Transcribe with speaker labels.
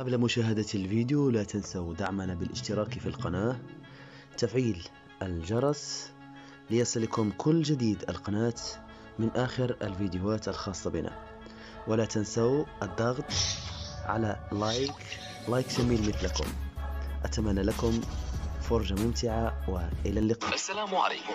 Speaker 1: قبل مشاهدة الفيديو لا تنسوا دعمنا بالاشتراك في القناة. تفعيل الجرس ليصلكم كل جديد القناة من آخر الفيديوهات الخاصة بنا. ولا تنسوا الضغط على like like جميل مثلكم. أتمنى لكم فرجة ممتعة وإلى اللقاء.
Speaker 2: السلام عليكم.